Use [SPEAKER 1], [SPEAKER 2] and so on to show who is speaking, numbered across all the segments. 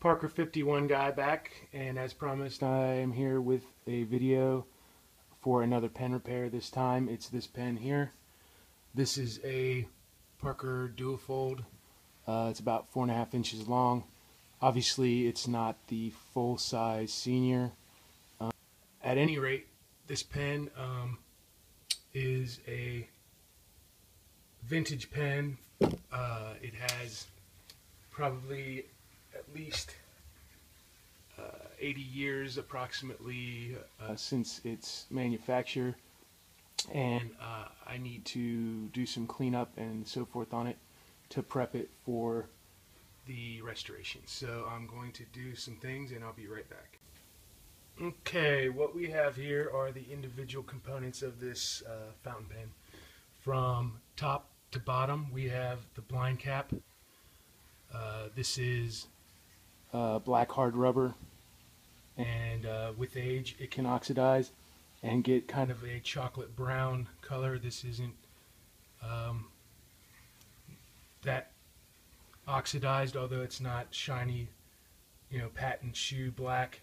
[SPEAKER 1] Parker 51 guy back and as promised I am here with a video for another pen repair this time. It's this pen here. This is a Parker Duofold uh, it's about four and a half inches long. Obviously it's not the full size senior. Um, at any rate this pen um, is a vintage pen. Uh, it has probably least uh, 80 years approximately uh, since its manufacture and uh, I need to do some cleanup and so forth on it to prep it for the restoration. So I'm going to do some things and I'll be right back. Okay, what we have here are the individual components of this uh, fountain pen. From top to bottom, we have the blind cap. Uh, this is uh, black hard rubber and uh, with age it can oxidize and get kind of a chocolate brown color. This isn't um, that oxidized although it's not shiny you know patent shoe black.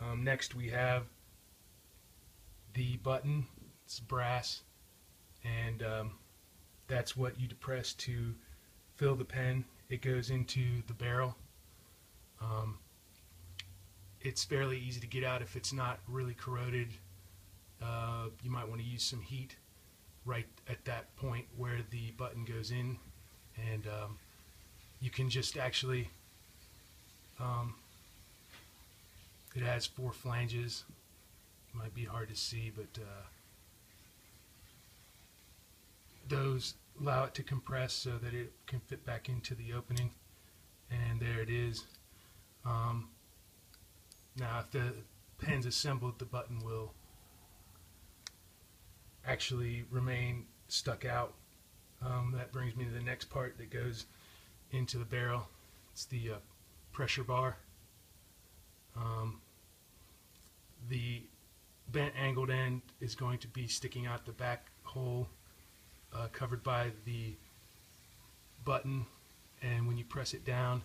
[SPEAKER 1] Um, next we have the button. It's brass and um, that's what you depress to fill the pen. It goes into the barrel um, it's fairly easy to get out if it's not really corroded. Uh, you might want to use some heat right at that point where the button goes in. And um, you can just actually um, it has four flanges. It might be hard to see but uh, those allow it to compress so that it can fit back into the opening. And there it is um, now, if the pen's assembled, the button will actually remain stuck out. Um, that brings me to the next part that goes into the barrel. It's the uh, pressure bar. Um, the bent angled end is going to be sticking out the back hole uh, covered by the button and when you press it down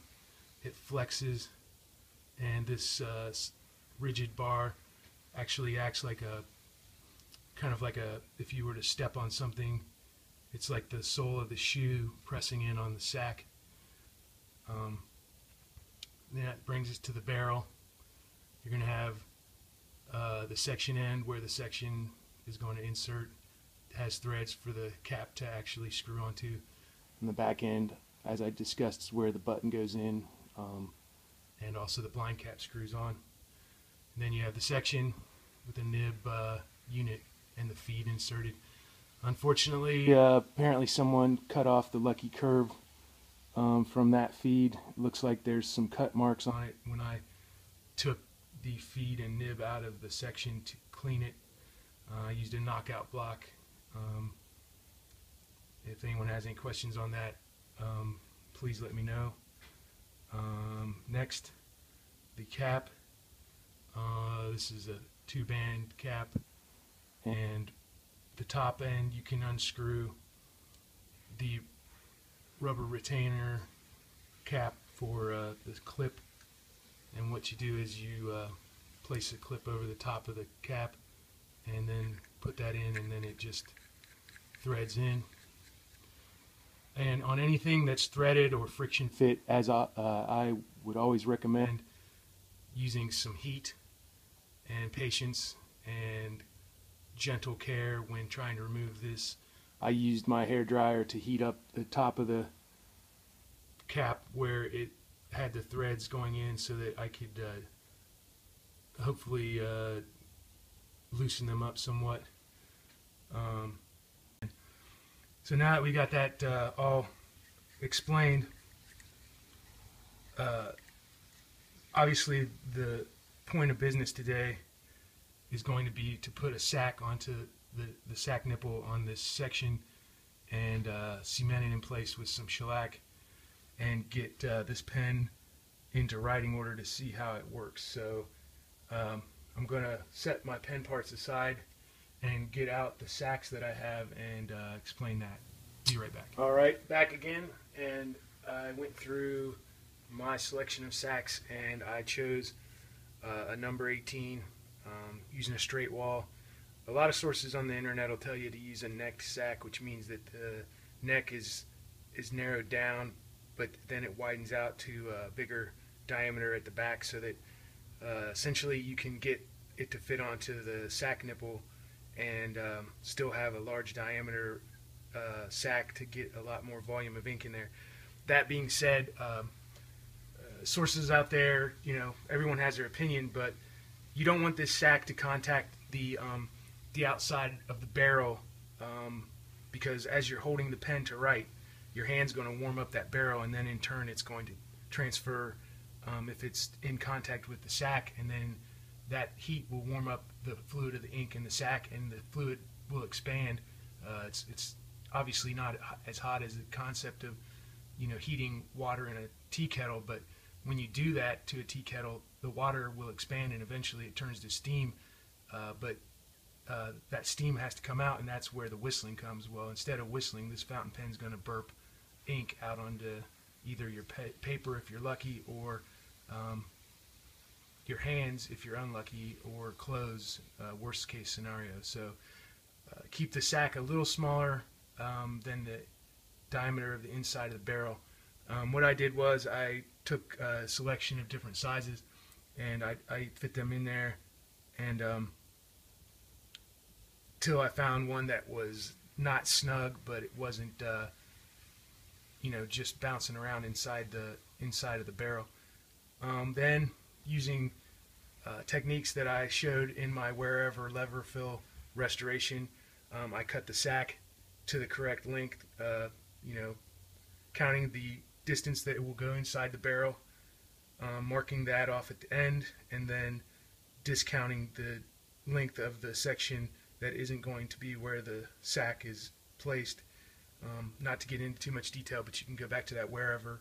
[SPEAKER 1] it flexes and this uh, rigid bar actually acts like a kind of like a if you were to step on something it's like the sole of the shoe pressing in on the sac. Um, that brings us to the barrel. You're going to have uh, the section end where the section is going to insert has threads for the cap to actually screw onto. And the back end as I discussed is where the button goes in. Um, and also the blind cap screws on. And then you have the section with the nib uh, unit and the feed inserted. Unfortunately, uh, apparently someone cut off the lucky curve um, from that feed. It looks like there's some cut marks on it. When I took the feed and nib out of the section to clean it, uh, I used a knockout block. Um, if anyone has any questions on that, um, please let me know. Um, next, the cap. Uh, this is a two-band cap, and the top end you can unscrew the rubber retainer cap for uh, the clip. And what you do is you uh, place a clip over the top of the cap, and then put that in, and then it just threads in and on anything that's threaded or friction fit as I, uh, I would always recommend using some heat and patience and gentle care when trying to remove this. I used my hair dryer to heat up the top of the cap where it had the threads going in so that I could uh, hopefully uh, loosen them up somewhat. Um, so now that we got that uh, all explained, uh, obviously the point of business today is going to be to put a sac onto the, the sac nipple on this section and uh, cement it in place with some shellac and get uh, this pen into writing order to see how it works. So um, I'm going to set my pen parts aside and get out the sacs that I have and uh, explain that. Be right back. All right, back again, and I went through my selection of sacs, and I chose uh, a number 18 um, using a straight wall. A lot of sources on the internet will tell you to use a necked sac, which means that the neck is is narrowed down, but then it widens out to a bigger diameter at the back, so that uh, essentially you can get it to fit onto the sac nipple and um, still have a large diameter uh, sac to get a lot more volume of ink in there. That being said, um, uh, sources out there, you know, everyone has their opinion, but you don't want this sac to contact the um, the outside of the barrel um, because as you're holding the pen to write, your hand's going to warm up that barrel, and then in turn it's going to transfer um, if it's in contact with the sac, and then that heat will warm up the fluid of the ink in the sac, and the fluid will expand. Uh, it's it's obviously not as hot as the concept of you know heating water in a tea kettle, but when you do that to a tea kettle, the water will expand and eventually it turns to steam. Uh, but uh, that steam has to come out, and that's where the whistling comes. Well, instead of whistling, this fountain pen is going to burp ink out onto either your pa paper if you're lucky, or um, your hands if you're unlucky, or clothes, uh, worst case scenario. So uh, keep the sac a little smaller um, than the diameter of the inside of the barrel. Um, what I did was I took a selection of different sizes and I, I fit them in there and um, till I found one that was not snug but it wasn't uh, you know just bouncing around inside the inside of the barrel um, then using uh, techniques that I showed in my Wearever lever fill restoration um, I cut the sac to the correct length uh, you know counting the distance that it will go inside the barrel um, marking that off at the end, and then discounting the length of the section that isn't going to be where the sac is placed. Um, not to get into too much detail, but you can go back to that Wearever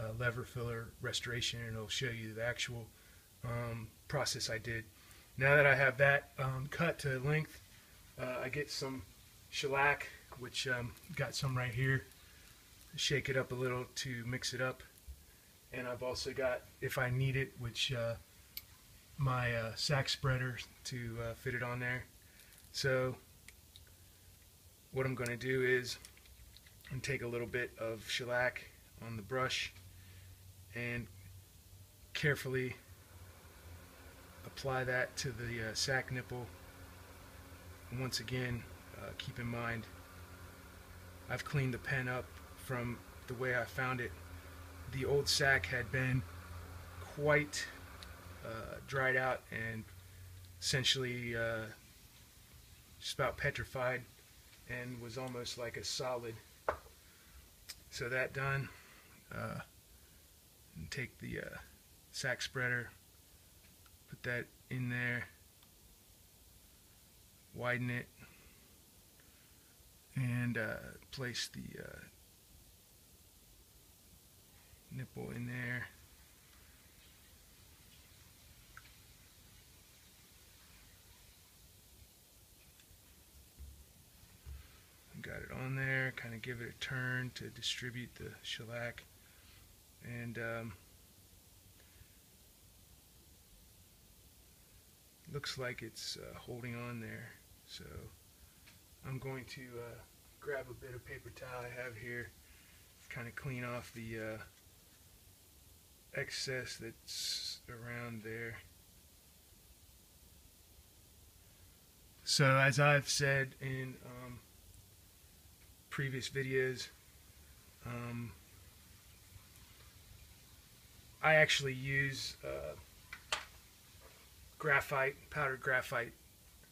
[SPEAKER 1] uh, lever filler restoration and it'll show you the actual um, process I did. Now that I have that um, cut to length, uh, I get some shellac, which um, got some right here. Shake it up a little to mix it up and I've also got, if I need it, which uh, my uh, sac spreader to uh, fit it on there. So what I'm going to do is and take a little bit of shellac on the brush and carefully apply that to the uh, sac nipple. And once again, uh, keep in mind, I've cleaned the pen up from the way I found it the old sac had been quite uh, dried out and essentially uh, just about petrified and was almost like a solid. So that done, uh, and take the uh, sac spreader, put that in there, widen it, and uh, place the uh, nipple in there. Got it on there, kind of give it a turn to distribute the shellac. And um, looks like it's uh, holding on there. So I'm going to uh, grab a bit of paper towel I have here, kind of clean off the uh, excess that's around there. So as I've said in um, previous videos, um, I actually use uh, graphite, powdered graphite,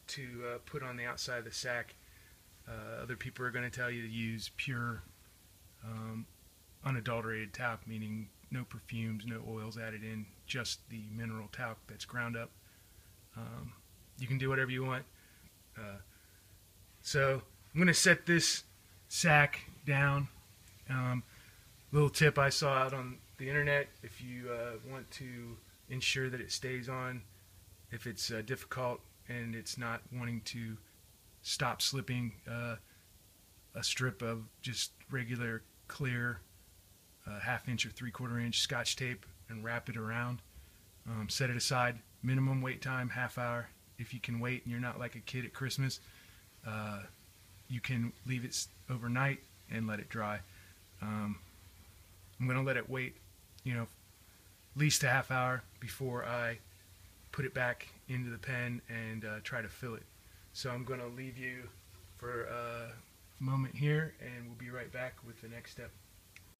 [SPEAKER 1] to uh, put on the outside of the sac. Uh, other people are going to tell you to use pure, um, unadulterated talc, meaning no perfumes, no oils added in, just the mineral talc that's ground up. Um, you can do whatever you want. Uh, so I'm going to set this sac down. Um, little tip I saw out on the internet, if you uh, want to ensure that it stays on, if it's uh, difficult and it's not wanting to stop slipping, uh, a strip of just regular clear a half inch or three quarter inch scotch tape and wrap it around. Um, set it aside. Minimum wait time, half hour. If you can wait and you're not like a kid at Christmas, uh, you can leave it overnight and let it dry. Um, I'm going to let it wait, you know, at least a half hour before I put it back into the pen and uh, try to fill it. So I'm going to leave you for a moment here and we'll be right back with the next step.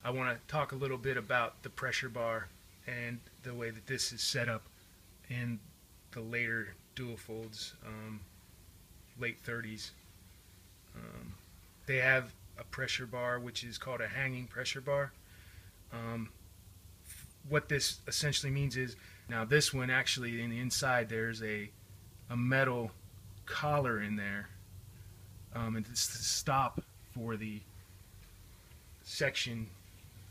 [SPEAKER 1] I want to talk a little bit about the pressure bar and the way that this is set up in the later Duofolds, um, late 30s. Um, they have a pressure bar which is called a hanging pressure bar. Um, what this essentially means is now this one actually in the inside there's a a metal collar in there. Um, and it's to stop for the section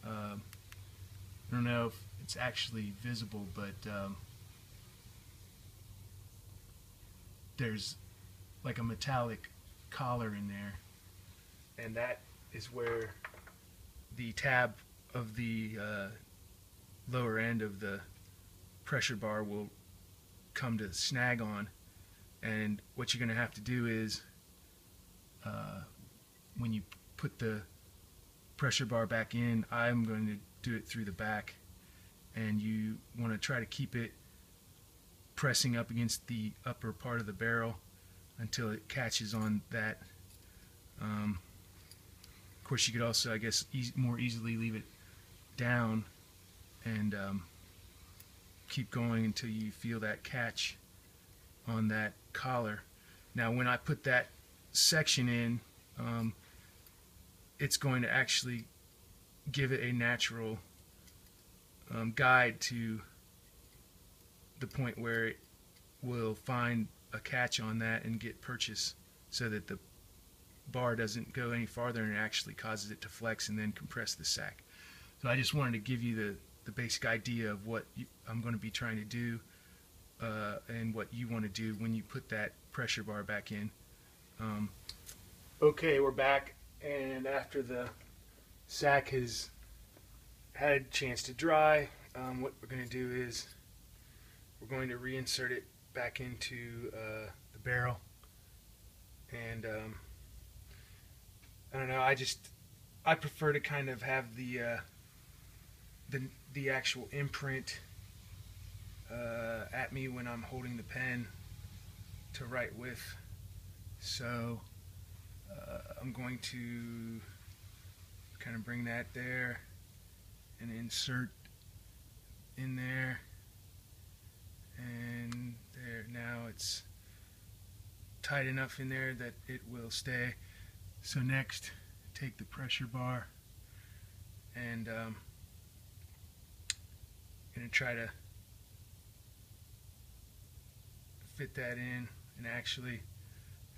[SPEAKER 1] uh, I don't know if it's actually visible but um, there's like a metallic collar in there. And that is where the tab of the uh, lower end of the pressure bar will come to snag on. And what you're going to have to do is uh, when you put the pressure bar back in I'm going to do it through the back. And you want to try to keep it pressing up against the upper part of the barrel until it catches on that um, of course, you could also, I guess, e more easily leave it down and um, keep going until you feel that catch on that collar. Now, when I put that section in, um, it's going to actually give it a natural um, guide to the point where it will find a catch on that and get purchase so that the bar doesn't go any farther and it actually causes it to flex and then compress the sac. So I just wanted to give you the, the basic idea of what you, I'm going to be trying to do uh, and what you want to do when you put that pressure bar back in. Um, okay, we're back and after the sac has had a chance to dry, um, what we're going to do is we're going to reinsert it back into uh, the barrel and um, I don't know. I just I prefer to kind of have the uh, the the actual imprint uh, at me when I'm holding the pen to write with. So uh, I'm going to kind of bring that there and insert in there and there now it's tight enough in there that it will stay so next, take the pressure bar and um, gonna try to fit that in. And actually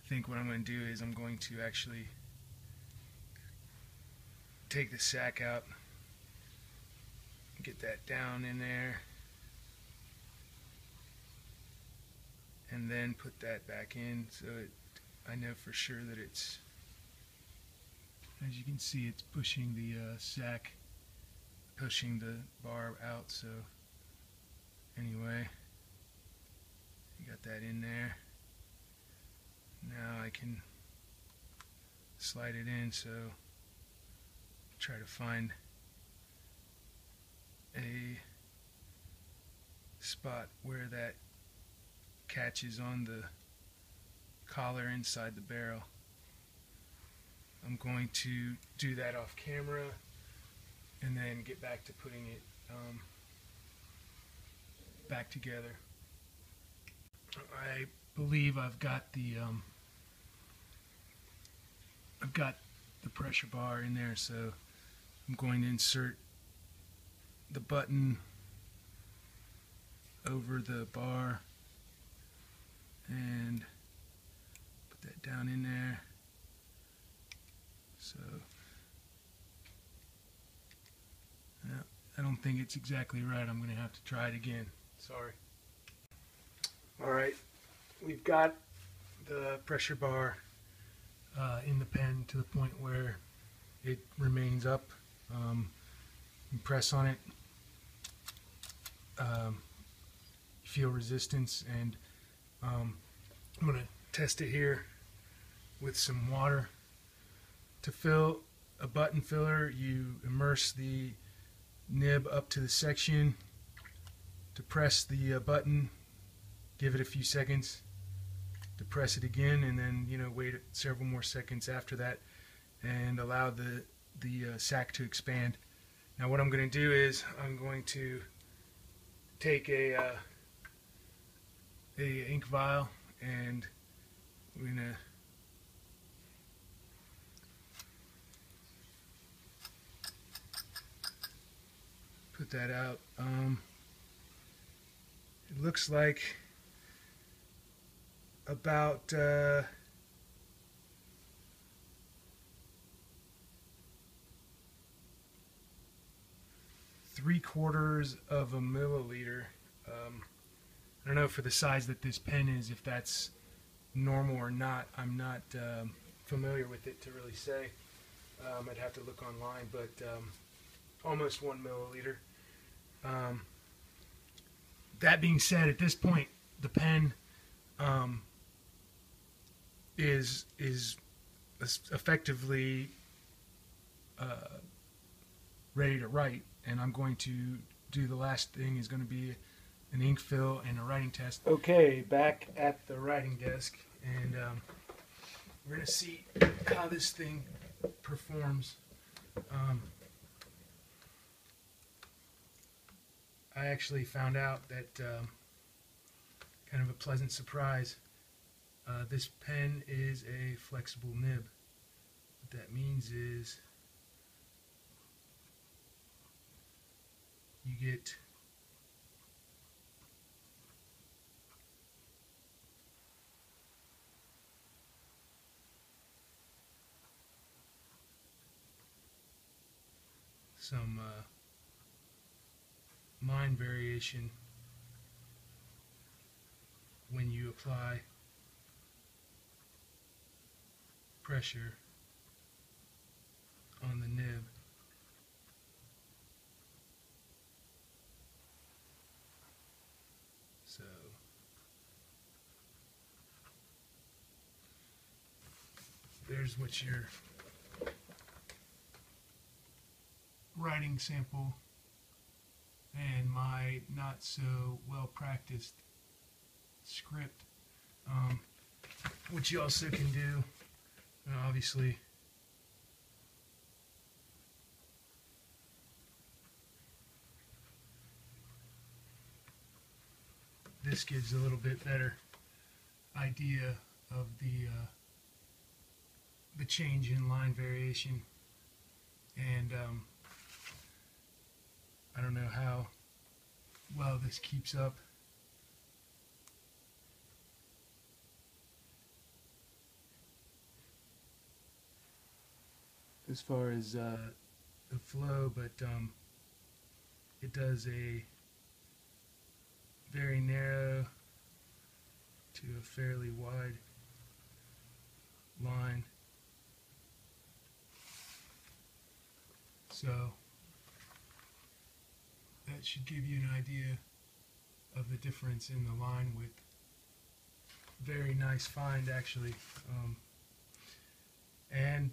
[SPEAKER 1] I think what I'm going to do is I'm going to actually take the sac out get that down in there and then put that back in. So it, I know for sure that it's as you can see it's pushing the uh, sac pushing the bar out. So anyway got that in there. Now I can slide it in so try to find a spot where that catches on the collar inside the barrel. I'm going to do that off camera and then get back to putting it um, back together. I believe I've got the um, I've got the pressure bar in there so I'm going to insert the button over the bar and put that down in there so, I don't think it's exactly right. I'm going to have to try it again. Sorry. All right, we've got the pressure bar uh, in the pen to the point where it remains up. Um, You press on it. Um, feel resistance and um, I'm going to test it here with some water. To fill a button filler, you immerse the nib up to the section. To press the uh, button, give it a few seconds. To press it again, and then you know wait several more seconds after that, and allow the the uh, sac to expand. Now what I'm going to do is I'm going to take a uh, a ink vial and we're gonna put that out. Um, it looks like about uh, three quarters of a milliliter. Um, I don't know for the size that this pen is if that's normal or not. I'm not um, familiar with it to really say. Um, I'd have to look online, but um, almost one milliliter. That being said, at this point, the pen um, is is effectively uh, ready to write, and I'm going to do the last thing is going to be an ink fill, and a writing test. Okay, back at the writing desk, and um, we're going to see how this thing performs. Um, I actually found out that um, kind of a pleasant surprise. Uh, this pen is a flexible nib. What that means is you get some uh, line variation when you apply pressure on the nib. So there's what you're writing sample and my not so well practiced script. Um, you also can do, obviously, this gives a little bit better idea of the uh, the change in line variation and um, I don't know how well this keeps up. As far as uh, the flow, but um, it does a very narrow to a fairly wide line. So that should give you an idea of the difference in the line width. Very nice find actually. Um, and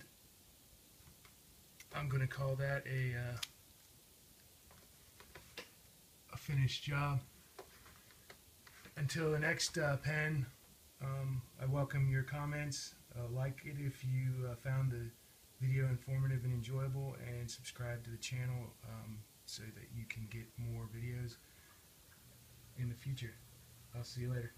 [SPEAKER 1] I'm going to call that a, uh, a finished job. Until the next uh, pen, um, I welcome your comments. Uh, like it if you uh, found the video informative and enjoyable and subscribe to the channel. Um, so that you can get more videos in the future. I'll see you later.